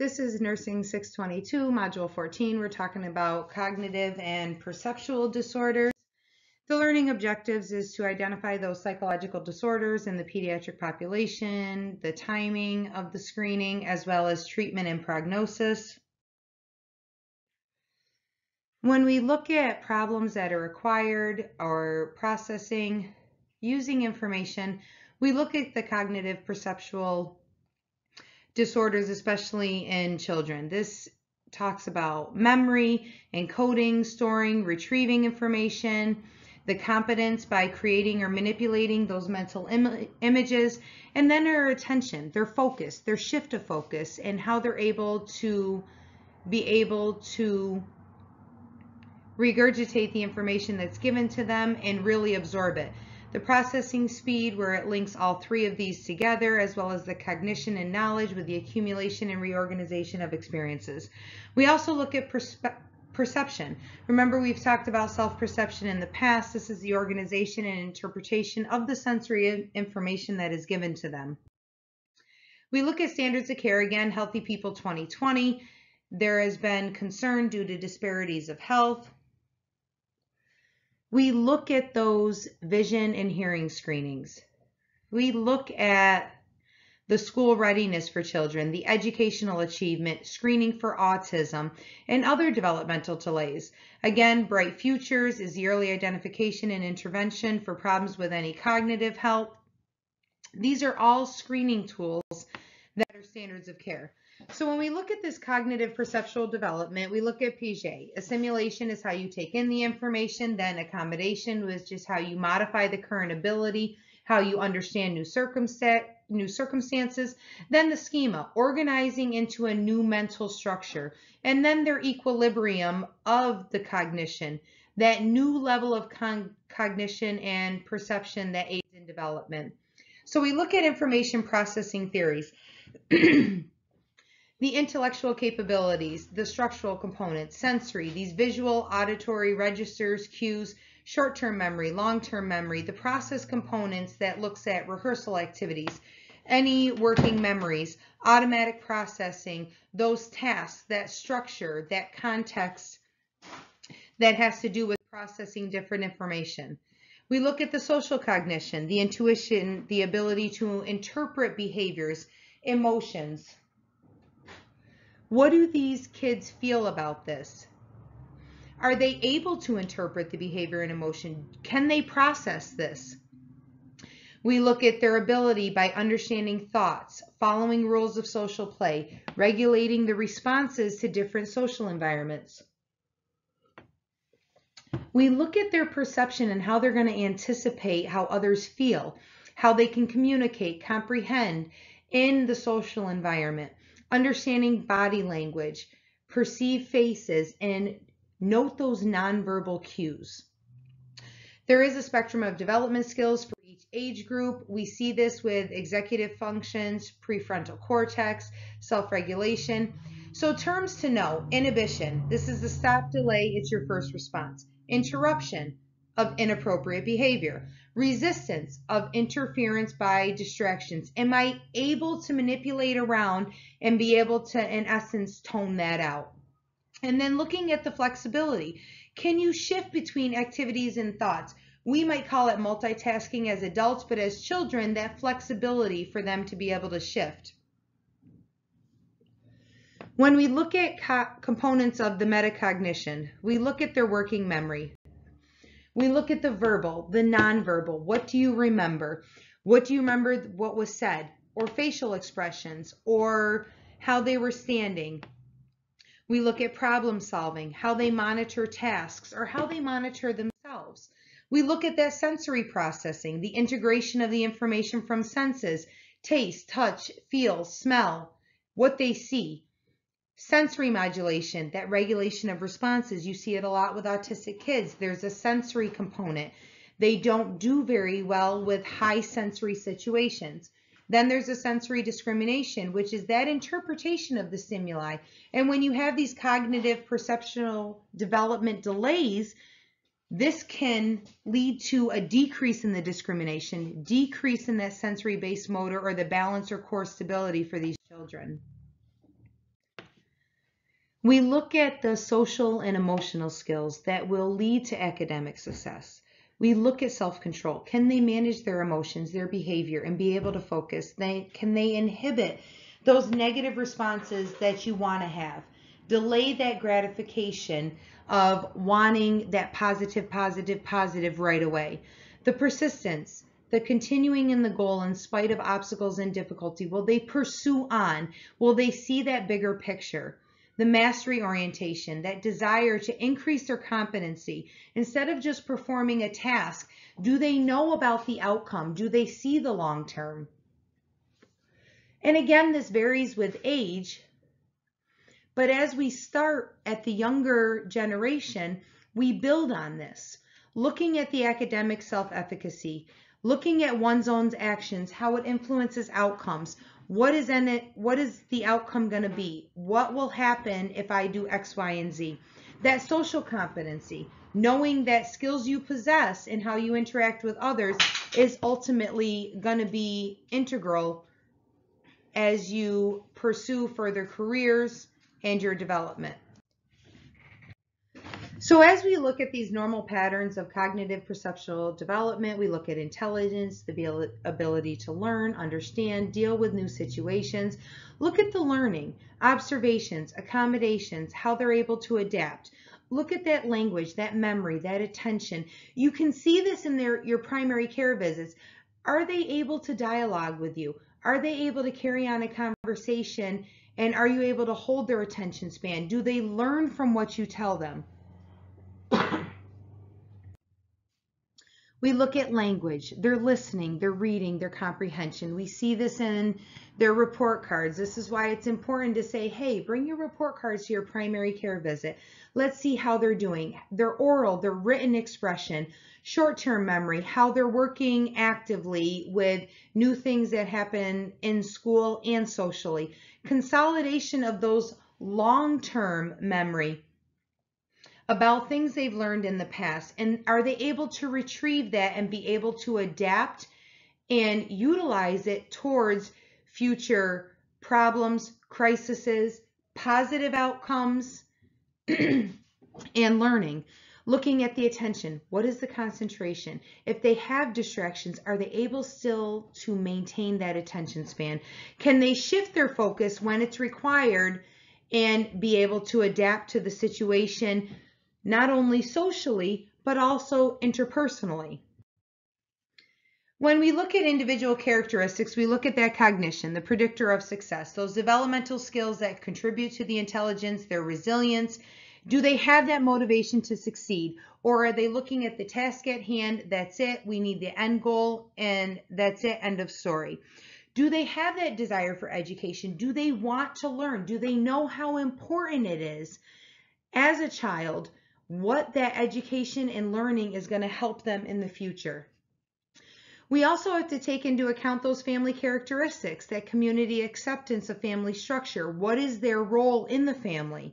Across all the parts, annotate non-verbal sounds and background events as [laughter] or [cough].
This is Nursing 622, Module 14. We're talking about cognitive and perceptual disorders. The learning objectives is to identify those psychological disorders in the pediatric population, the timing of the screening, as well as treatment and prognosis. When we look at problems that are acquired or processing using information, we look at the cognitive perceptual disorders, especially in children. This talks about memory, encoding, storing, retrieving information, the competence by creating or manipulating those mental Im images, and then their attention, their focus, their shift of focus, and how they're able to be able to regurgitate the information that's given to them and really absorb it the processing speed where it links all three of these together, as well as the cognition and knowledge with the accumulation and reorganization of experiences. We also look at perception. Remember we've talked about self-perception in the past. This is the organization and interpretation of the sensory information that is given to them. We look at standards of care again, Healthy People 2020. There has been concern due to disparities of health, we look at those vision and hearing screenings. We look at the school readiness for children, the educational achievement, screening for autism, and other developmental delays. Again, Bright Futures is the early identification and intervention for problems with any cognitive help. These are all screening tools that are standards of care. So when we look at this cognitive perceptual development, we look at Piaget. Assimilation is how you take in the information, then accommodation was just how you modify the current ability, how you understand new, circumstan new circumstances, then the schema, organizing into a new mental structure, and then their equilibrium of the cognition, that new level of cognition and perception that aids in development. So we look at information processing theories. [clears throat] the intellectual capabilities, the structural components, sensory, these visual, auditory registers, cues, short-term memory, long-term memory, the process components that looks at rehearsal activities, any working memories, automatic processing, those tasks, that structure, that context that has to do with processing different information. We look at the social cognition, the intuition, the ability to interpret behaviors, emotions, what do these kids feel about this? Are they able to interpret the behavior and emotion? Can they process this? We look at their ability by understanding thoughts, following rules of social play, regulating the responses to different social environments. We look at their perception and how they're going to anticipate how others feel, how they can communicate, comprehend in the social environment understanding body language, perceive faces, and note those nonverbal cues. There is a spectrum of development skills for each age group. We see this with executive functions, prefrontal cortex, self-regulation. So terms to know, inhibition, this is the stop delay, it's your first response. Interruption of inappropriate behavior resistance of interference by distractions? Am I able to manipulate around and be able to, in essence, tone that out? And then looking at the flexibility. Can you shift between activities and thoughts? We might call it multitasking as adults, but as children, that flexibility for them to be able to shift. When we look at components of the metacognition, we look at their working memory. We look at the verbal, the nonverbal. What do you remember? What do you remember what was said? Or facial expressions, or how they were standing. We look at problem solving, how they monitor tasks, or how they monitor themselves. We look at that sensory processing, the integration of the information from senses, taste, touch, feel, smell, what they see. Sensory modulation, that regulation of responses, you see it a lot with autistic kids. There's a sensory component. They don't do very well with high sensory situations. Then there's a sensory discrimination, which is that interpretation of the stimuli. And when you have these cognitive perceptual development delays, this can lead to a decrease in the discrimination, decrease in that sensory base motor or the balance or core stability for these children. We look at the social and emotional skills that will lead to academic success. We look at self-control. Can they manage their emotions, their behavior, and be able to focus? They, can they inhibit those negative responses that you want to have? Delay that gratification of wanting that positive, positive, positive right away. The persistence, the continuing in the goal in spite of obstacles and difficulty. Will they pursue on? Will they see that bigger picture? The mastery orientation, that desire to increase their competency. Instead of just performing a task, do they know about the outcome? Do they see the long term? And again, this varies with age, but as we start at the younger generation, we build on this, looking at the academic self-efficacy, looking at one's own actions, how it influences outcomes, what is in it? What is the outcome going to be? What will happen if I do X, Y, and Z? That social competency, knowing that skills you possess and how you interact with others is ultimately going to be integral as you pursue further careers and your development. So as we look at these normal patterns of cognitive perceptual development, we look at intelligence, the ability to learn, understand, deal with new situations. Look at the learning, observations, accommodations, how they're able to adapt. Look at that language, that memory, that attention. You can see this in their your primary care visits. Are they able to dialogue with you? Are they able to carry on a conversation? And are you able to hold their attention span? Do they learn from what you tell them? We look at language, their listening, their reading, their comprehension. We see this in their report cards. This is why it's important to say, hey, bring your report cards to your primary care visit. Let's see how they're doing. Their oral, their written expression, short-term memory, how they're working actively with new things that happen in school and socially. Consolidation of those long-term memory about things they've learned in the past and are they able to retrieve that and be able to adapt and utilize it towards future problems, crises, positive outcomes, [clears throat] and learning. Looking at the attention, what is the concentration? If they have distractions, are they able still to maintain that attention span? Can they shift their focus when it's required and be able to adapt to the situation not only socially, but also interpersonally. When we look at individual characteristics, we look at that cognition, the predictor of success, those developmental skills that contribute to the intelligence, their resilience. Do they have that motivation to succeed? Or are they looking at the task at hand? That's it. We need the end goal and that's it. End of story. Do they have that desire for education? Do they want to learn? Do they know how important it is as a child what that education and learning is going to help them in the future. We also have to take into account those family characteristics, that community acceptance of family structure. What is their role in the family?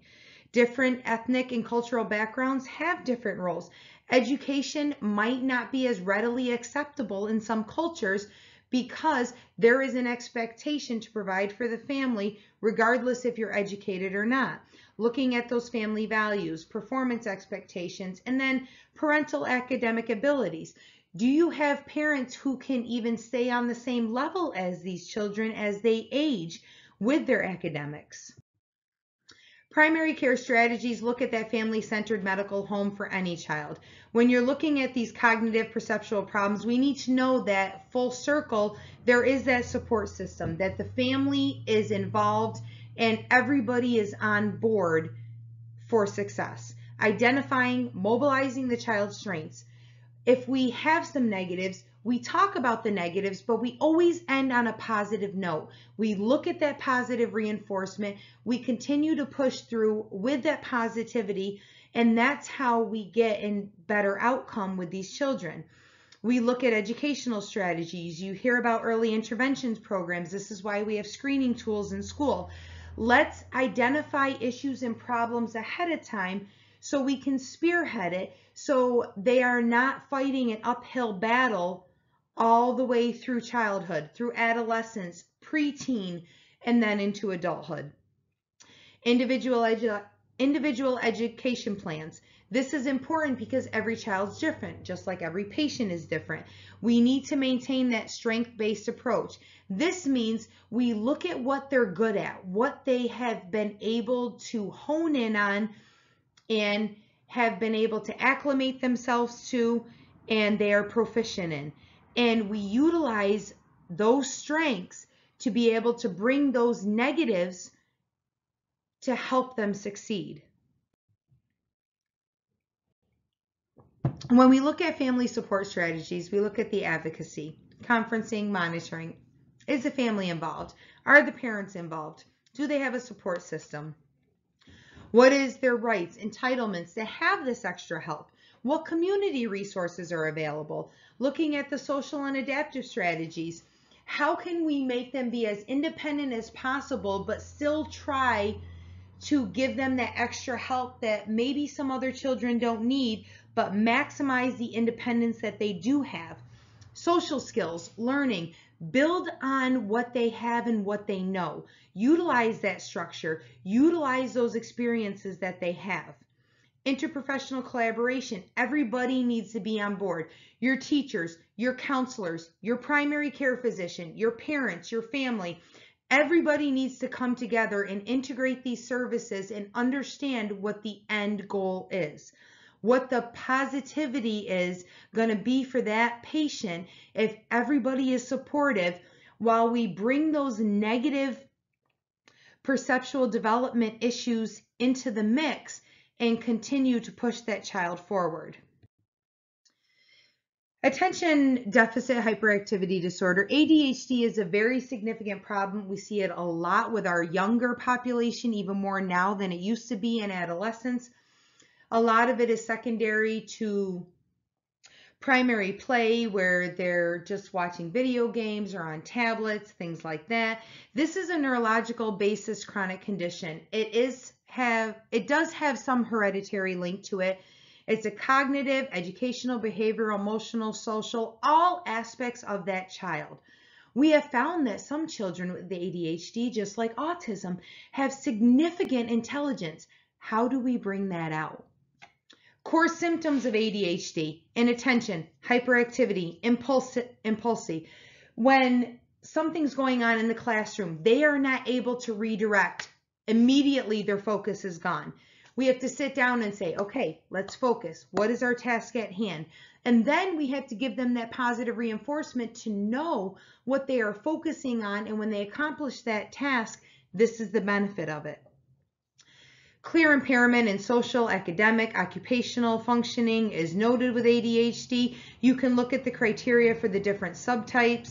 Different ethnic and cultural backgrounds have different roles. Education might not be as readily acceptable in some cultures because there is an expectation to provide for the family regardless if you're educated or not looking at those family values, performance expectations, and then parental academic abilities. Do you have parents who can even stay on the same level as these children as they age with their academics? Primary care strategies look at that family-centered medical home for any child. When you're looking at these cognitive perceptual problems, we need to know that full circle, there is that support system, that the family is involved and everybody is on board for success. Identifying, mobilizing the child's strengths. If we have some negatives, we talk about the negatives, but we always end on a positive note. We look at that positive reinforcement. We continue to push through with that positivity, and that's how we get a better outcome with these children. We look at educational strategies. You hear about early interventions programs. This is why we have screening tools in school. Let's identify issues and problems ahead of time so we can spearhead it so they are not fighting an uphill battle all the way through childhood, through adolescence, preteen, and then into adulthood. Individual individual education plans. This is important because every child's different, just like every patient is different. We need to maintain that strength-based approach. This means we look at what they're good at, what they have been able to hone in on and have been able to acclimate themselves to and they are proficient in. And we utilize those strengths to be able to bring those negatives to help them succeed. When we look at family support strategies, we look at the advocacy, conferencing, monitoring. Is the family involved? Are the parents involved? Do they have a support system? What is their rights, entitlements to have this extra help? What community resources are available? Looking at the social and adaptive strategies. How can we make them be as independent as possible, but still try to give them that extra help that maybe some other children don't need, but maximize the independence that they do have. Social skills, learning, build on what they have and what they know. Utilize that structure, utilize those experiences that they have. Interprofessional collaboration, everybody needs to be on board. Your teachers, your counselors, your primary care physician, your parents, your family, Everybody needs to come together and integrate these services and understand what the end goal is. What the positivity is going to be for that patient if everybody is supportive while we bring those negative perceptual development issues into the mix and continue to push that child forward. Attention deficit hyperactivity disorder, ADHD is a very significant problem. We see it a lot with our younger population, even more now than it used to be in adolescence. A lot of it is secondary to primary play where they're just watching video games or on tablets, things like that. This is a neurological basis chronic condition. It is have it does have some hereditary link to it it's a cognitive, educational, behavioral, emotional, social, all aspects of that child. We have found that some children with the ADHD, just like autism, have significant intelligence. How do we bring that out? Core symptoms of ADHD, inattention, hyperactivity, impulsive. When something's going on in the classroom, they are not able to redirect. Immediately their focus is gone. We have to sit down and say, okay, let's focus. What is our task at hand? And then we have to give them that positive reinforcement to know what they are focusing on. And when they accomplish that task, this is the benefit of it. Clear impairment in social, academic, occupational functioning is noted with ADHD. You can look at the criteria for the different subtypes.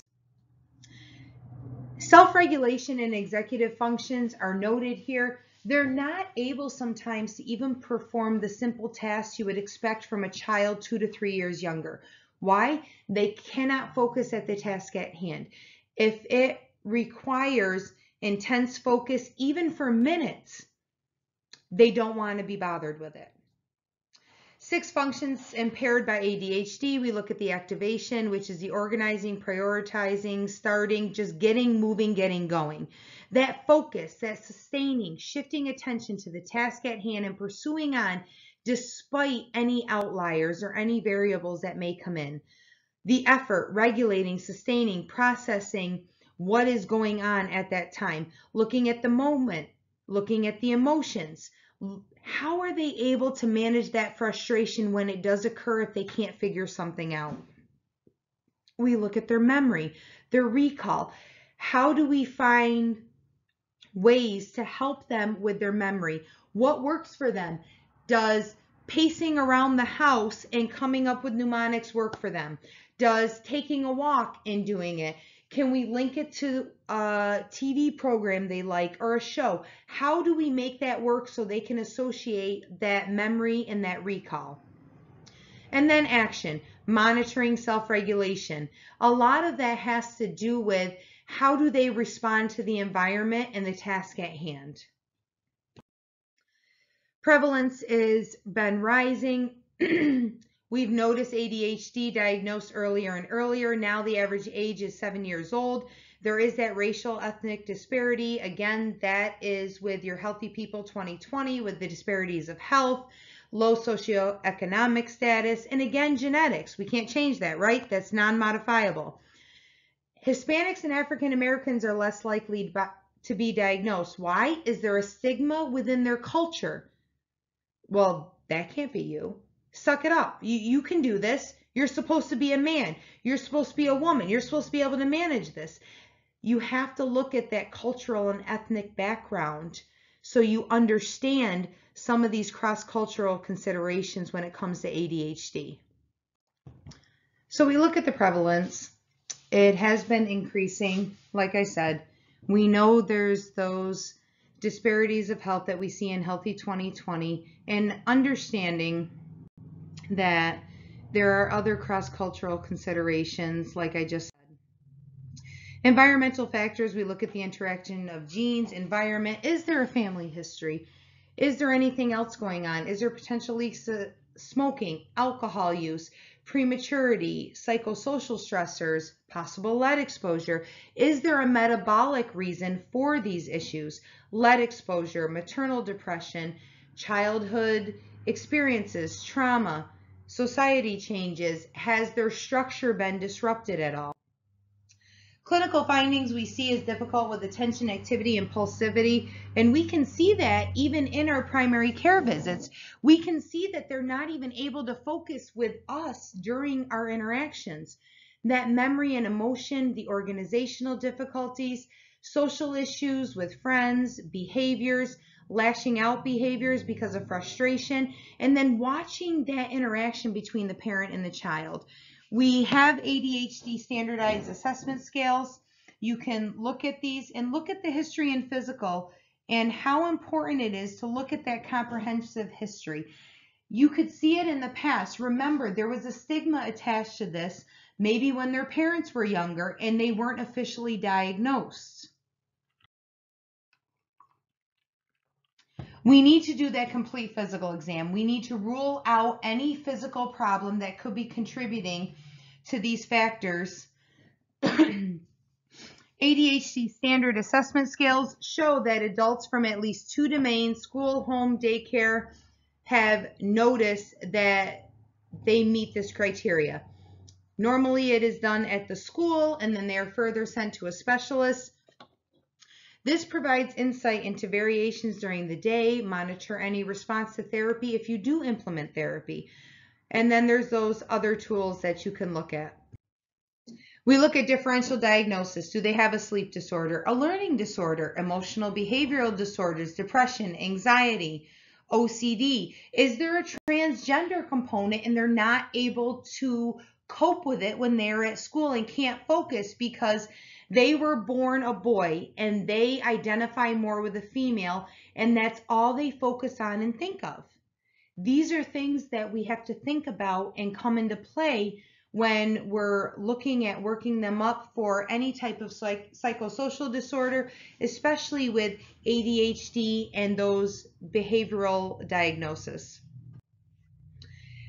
Self-regulation and executive functions are noted here. They're not able sometimes to even perform the simple tasks you would expect from a child two to three years younger. Why? They cannot focus at the task at hand. If it requires intense focus, even for minutes, they don't want to be bothered with it. Six functions impaired by ADHD. We look at the activation, which is the organizing, prioritizing, starting, just getting moving, getting going. That focus, that sustaining, shifting attention to the task at hand and pursuing on despite any outliers or any variables that may come in. The effort, regulating, sustaining, processing what is going on at that time, looking at the moment, looking at the emotions, how are they able to manage that frustration when it does occur if they can't figure something out? We look at their memory, their recall. How do we find ways to help them with their memory? What works for them? Does pacing around the house and coming up with mnemonics work for them? Does taking a walk and doing it? Can we link it to a TV program they like or a show? How do we make that work so they can associate that memory and that recall? And then action, monitoring self-regulation. A lot of that has to do with how do they respond to the environment and the task at hand. Prevalence has been rising. [clears throat] We've noticed ADHD diagnosed earlier and earlier. Now the average age is seven years old. There is that racial ethnic disparity. Again, that is with your Healthy People 2020 with the disparities of health, low socioeconomic status, and again, genetics. We can't change that, right? That's non-modifiable. Hispanics and African Americans are less likely to be diagnosed. Why? Is there a stigma within their culture? Well, that can't be you. Suck it up. You, you can do this. You're supposed to be a man. You're supposed to be a woman. You're supposed to be able to manage this. You have to look at that cultural and ethnic background so you understand some of these cross-cultural considerations when it comes to ADHD. So we look at the prevalence. It has been increasing, like I said. We know there's those disparities of health that we see in Healthy 2020 and understanding that there are other cross-cultural considerations, like I just said. Environmental factors, we look at the interaction of genes, environment. Is there a family history? Is there anything else going on? Is there potential potentially smoking, alcohol use, prematurity, psychosocial stressors, possible lead exposure? Is there a metabolic reason for these issues? Lead exposure, maternal depression, childhood experiences, trauma, society changes, has their structure been disrupted at all? Clinical findings we see is difficult with attention, activity, impulsivity, and we can see that even in our primary care visits. We can see that they're not even able to focus with us during our interactions. That memory and emotion, the organizational difficulties, social issues with friends, behaviors, lashing out behaviors because of frustration, and then watching that interaction between the parent and the child. We have ADHD standardized assessment scales. You can look at these and look at the history and physical and how important it is to look at that comprehensive history. You could see it in the past. Remember, there was a stigma attached to this, maybe when their parents were younger and they weren't officially diagnosed. We need to do that complete physical exam. We need to rule out any physical problem that could be contributing to these factors. [clears throat] ADHD standard assessment scales show that adults from at least two domains, school, home, daycare, have noticed that they meet this criteria. Normally it is done at the school and then they are further sent to a specialist. This provides insight into variations during the day, monitor any response to therapy if you do implement therapy. And then there's those other tools that you can look at. We look at differential diagnosis. Do they have a sleep disorder, a learning disorder, emotional behavioral disorders, depression, anxiety, OCD? Is there a transgender component and they're not able to cope with it when they're at school and can't focus because they were born a boy and they identify more with a female, and that's all they focus on and think of. These are things that we have to think about and come into play when we're looking at working them up for any type of psych psychosocial disorder, especially with ADHD and those behavioral diagnoses.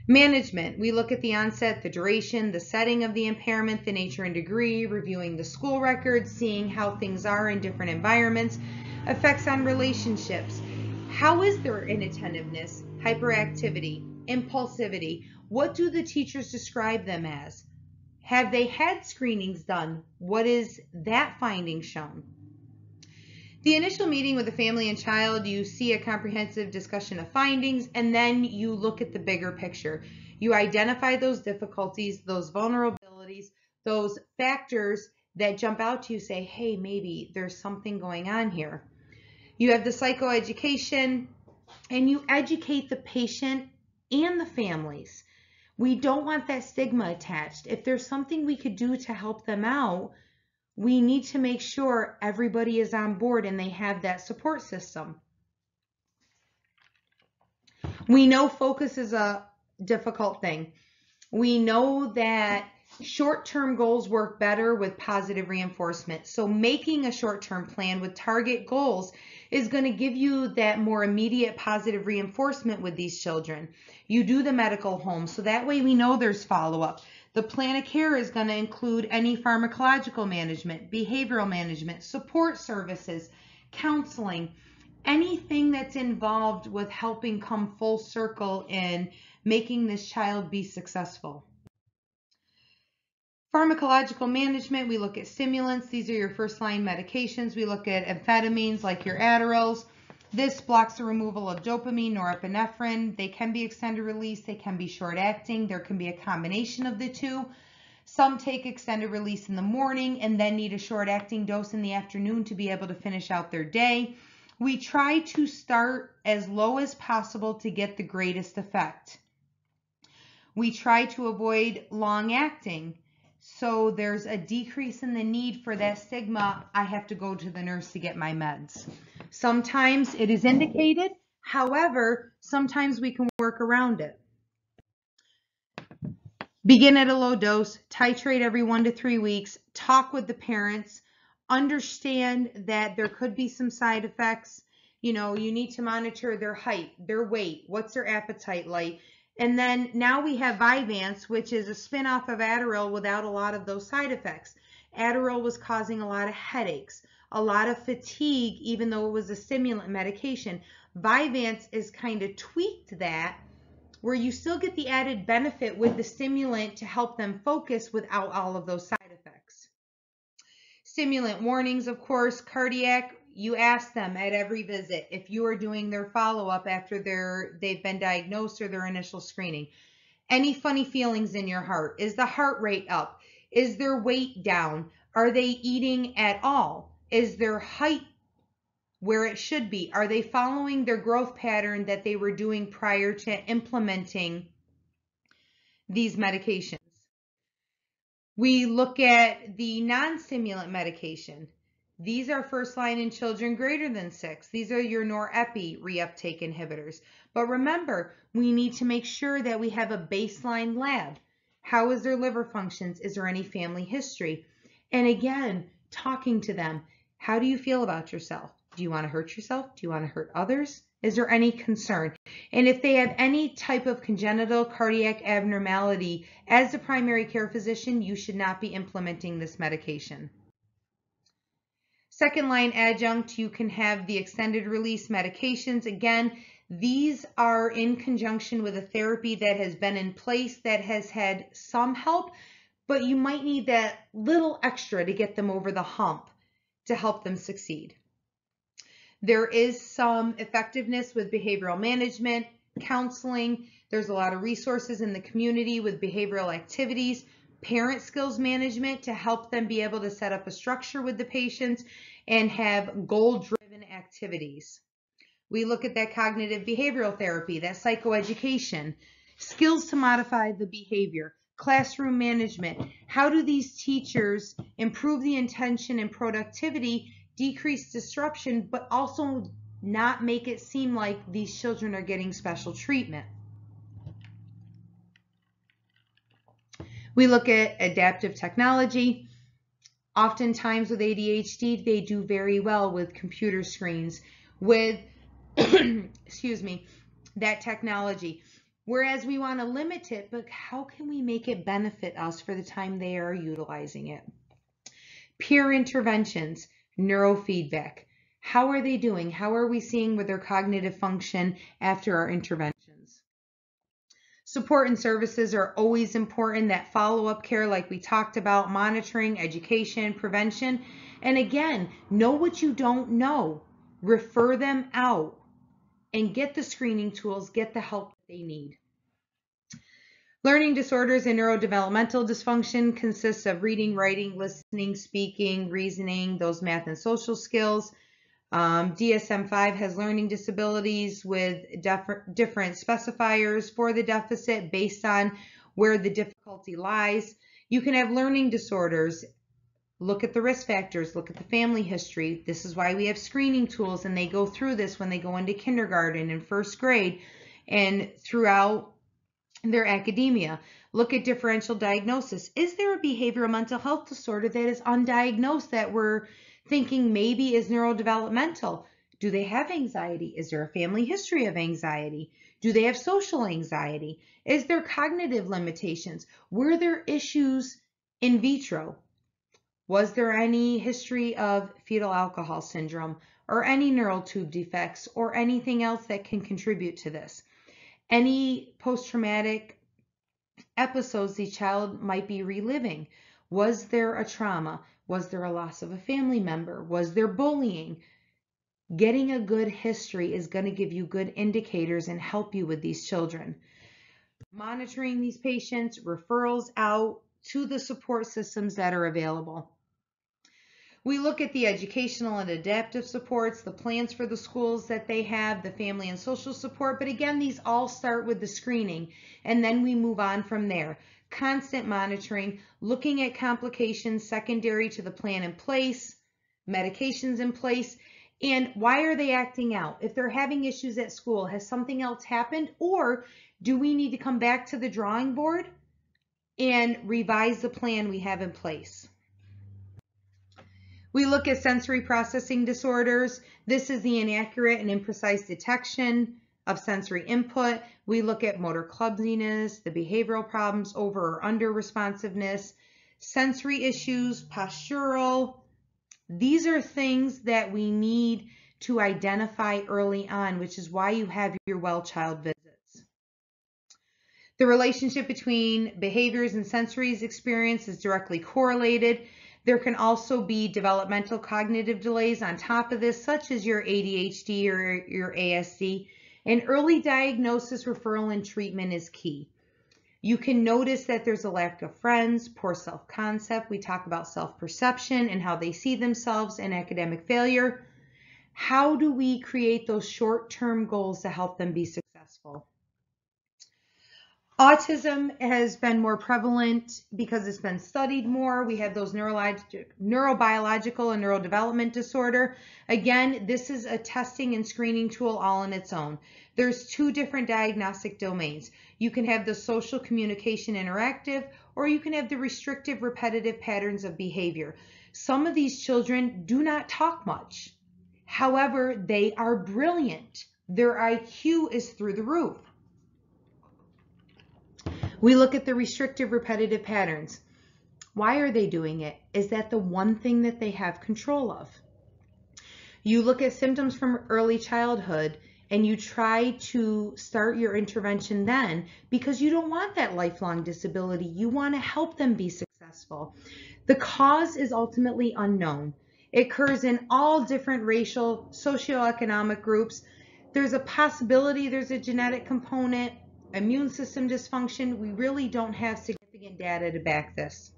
Management, we look at the onset, the duration, the setting of the impairment, the nature and degree, reviewing the school records, seeing how things are in different environments, effects on relationships. How is their inattentiveness, hyperactivity, impulsivity? What do the teachers describe them as? Have they had screenings done? What is that finding shown? The initial meeting with the family and child, you see a comprehensive discussion of findings, and then you look at the bigger picture. You identify those difficulties, those vulnerabilities, those factors that jump out to you, say, hey, maybe there's something going on here. You have the psychoeducation, and you educate the patient and the families. We don't want that stigma attached. If there's something we could do to help them out, we need to make sure everybody is on board and they have that support system. We know focus is a difficult thing. We know that short-term goals work better with positive reinforcement. So making a short-term plan with target goals is going to give you that more immediate positive reinforcement with these children. You do the medical home, so that way we know there's follow-up. The plan of care is going to include any pharmacological management, behavioral management, support services, counseling, anything that's involved with helping come full circle in making this child be successful. Pharmacological management, we look at stimulants. These are your first line medications. We look at amphetamines like your Adderalls. This blocks the removal of dopamine, norepinephrine. They can be extended release, they can be short acting. There can be a combination of the two. Some take extended release in the morning and then need a short acting dose in the afternoon to be able to finish out their day. We try to start as low as possible to get the greatest effect. We try to avoid long acting. So there's a decrease in the need for that stigma. I have to go to the nurse to get my meds. Sometimes it is indicated. However, sometimes we can work around it. Begin at a low dose, titrate every one to three weeks, talk with the parents, understand that there could be some side effects. You know, you need to monitor their height, their weight, what's their appetite like. And then now we have Vyvanse, which is a spinoff of Adderall without a lot of those side effects. Adderall was causing a lot of headaches, a lot of fatigue, even though it was a stimulant medication. Vyvanse is kind of tweaked that where you still get the added benefit with the stimulant to help them focus without all of those side effects. Stimulant warnings, of course, cardiac, you ask them at every visit if you are doing their follow-up after they're, they've been diagnosed or their initial screening. Any funny feelings in your heart? Is the heart rate up? Is their weight down? Are they eating at all? Is their height where it should be? Are they following their growth pattern that they were doing prior to implementing these medications? We look at the non-stimulant medication. These are first line in children greater than six. These are your norepi reuptake inhibitors. But remember, we need to make sure that we have a baseline lab. How is their liver functions? Is there any family history? And again, talking to them. How do you feel about yourself? Do you want to hurt yourself? Do you want to hurt others? Is there any concern? And if they have any type of congenital cardiac abnormality, as the primary care physician, you should not be implementing this medication. Second line adjunct, you can have the extended release medications. Again, these are in conjunction with a therapy that has been in place that has had some help, but you might need that little extra to get them over the hump to help them succeed. There is some effectiveness with behavioral management, counseling. There's a lot of resources in the community with behavioral activities parent skills management to help them be able to set up a structure with the patients and have goal-driven activities. We look at that cognitive behavioral therapy, that psychoeducation, skills to modify the behavior, classroom management. How do these teachers improve the intention and productivity, decrease disruption, but also not make it seem like these children are getting special treatment? We look at adaptive technology. Oftentimes with ADHD, they do very well with computer screens, with, [clears throat] excuse me, that technology. Whereas we want to limit it, but how can we make it benefit us for the time they are utilizing it? Peer interventions, neurofeedback. How are they doing? How are we seeing with their cognitive function after our intervention? Support and services are always important. That follow-up care like we talked about, monitoring, education, prevention. And again, know what you don't know. Refer them out and get the screening tools, get the help they need. Learning disorders and neurodevelopmental dysfunction consists of reading, writing, listening, speaking, reasoning, those math and social skills, um, DSM-5 has learning disabilities with different specifiers for the deficit based on where the difficulty lies. You can have learning disorders. Look at the risk factors, look at the family history. This is why we have screening tools and they go through this when they go into kindergarten and first grade and throughout their academia. Look at differential diagnosis. Is there a behavioral mental health disorder that is undiagnosed that we're thinking maybe is neurodevelopmental. Do they have anxiety? Is there a family history of anxiety? Do they have social anxiety? Is there cognitive limitations? Were there issues in vitro? Was there any history of fetal alcohol syndrome or any neural tube defects or anything else that can contribute to this? Any post-traumatic episodes the child might be reliving? Was there a trauma? Was there a loss of a family member? Was there bullying? Getting a good history is going to give you good indicators and help you with these children. Monitoring these patients, referrals out to the support systems that are available. We look at the educational and adaptive supports, the plans for the schools that they have, the family and social support, but again, these all start with the screening and then we move on from there. Constant monitoring, looking at complications secondary to the plan in place, medications in place, and why are they acting out? If they're having issues at school, has something else happened? Or do we need to come back to the drawing board and revise the plan we have in place? We look at sensory processing disorders. This is the inaccurate and imprecise detection of sensory input. We look at motor clumsiness, the behavioral problems, over or under responsiveness, sensory issues, postural. These are things that we need to identify early on, which is why you have your well child visits. The relationship between behaviors and sensories experience is directly correlated. There can also be developmental cognitive delays on top of this, such as your ADHD or your ASD. And early diagnosis, referral, and treatment is key. You can notice that there's a lack of friends, poor self-concept. We talk about self-perception and how they see themselves and academic failure. How do we create those short-term goals to help them be successful? Autism has been more prevalent because it's been studied more. We have those neurobiological and neurodevelopment disorder. Again, this is a testing and screening tool all on its own. There's two different diagnostic domains. You can have the social communication interactive, or you can have the restrictive repetitive patterns of behavior. Some of these children do not talk much. However, they are brilliant. Their IQ is through the roof. We look at the restrictive repetitive patterns. Why are they doing it? Is that the one thing that they have control of? You look at symptoms from early childhood and you try to start your intervention then because you don't want that lifelong disability. You want to help them be successful. The cause is ultimately unknown. It occurs in all different racial, socioeconomic groups. There's a possibility there's a genetic component, immune system dysfunction, we really don't have significant data to back this.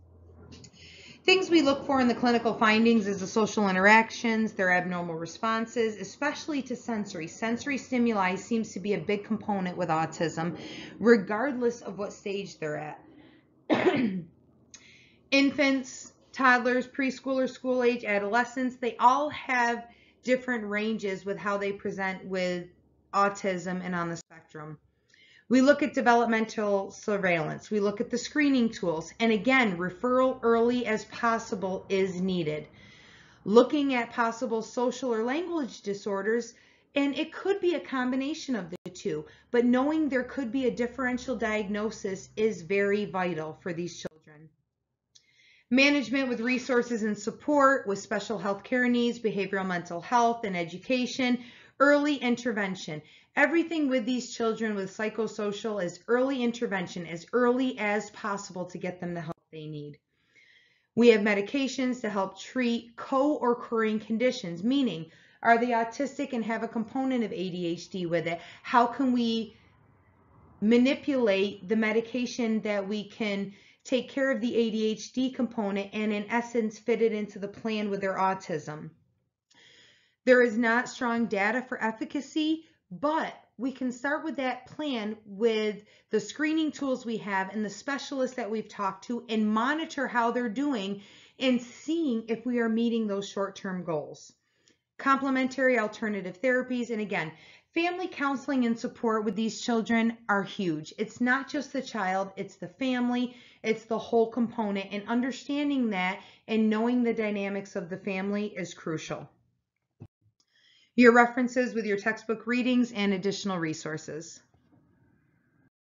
Things we look for in the clinical findings is the social interactions, their abnormal responses, especially to sensory. Sensory stimuli seems to be a big component with autism, regardless of what stage they're at. [clears throat] Infants, toddlers, preschoolers, school age, adolescents, they all have different ranges with how they present with autism and on the spectrum. We look at developmental surveillance. We look at the screening tools. And again, referral early as possible is needed. Looking at possible social or language disorders, and it could be a combination of the two, but knowing there could be a differential diagnosis is very vital for these children. Management with resources and support with special health care needs, behavioral mental health, and education, early intervention. Everything with these children with psychosocial is early intervention as early as possible to get them the help they need. We have medications to help treat co-occurring conditions, meaning are they autistic and have a component of ADHD with it? How can we manipulate the medication that we can take care of the ADHD component and in essence fit it into the plan with their autism? There is not strong data for efficacy, but we can start with that plan with the screening tools we have and the specialists that we've talked to and monitor how they're doing and seeing if we are meeting those short-term goals. Complementary alternative therapies. And again, family counseling and support with these children are huge. It's not just the child, it's the family, it's the whole component and understanding that and knowing the dynamics of the family is crucial. Your references with your textbook readings and additional resources.